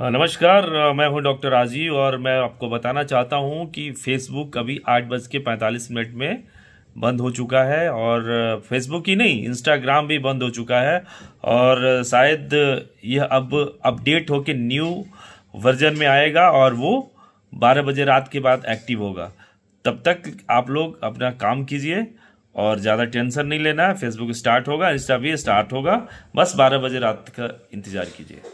हाँ, नमस्कार मैं हूँ डॉक्टर राजीव और मैं आपको बताना चाहता हूँ कि फेसबुक अभी आठ बज के पैंतालीस मिनट में बंद हो चुका है और फेसबुक ही नहीं इंस्टाग्राम भी बंद हो चुका है और शायद यह अब अपडेट होके न्यू वर्जन में आएगा और वो बारह बजे रात के बाद एक्टिव होगा। तब तक आप लोग अपना काम कीजिए और ज़्यादा टेंशन नहीं लेना है फेसबुक स्टार्ट होगा इंस्टा भी स्टार्ट होगा बस बारह बजे रात का इंतज़ार कीजिए।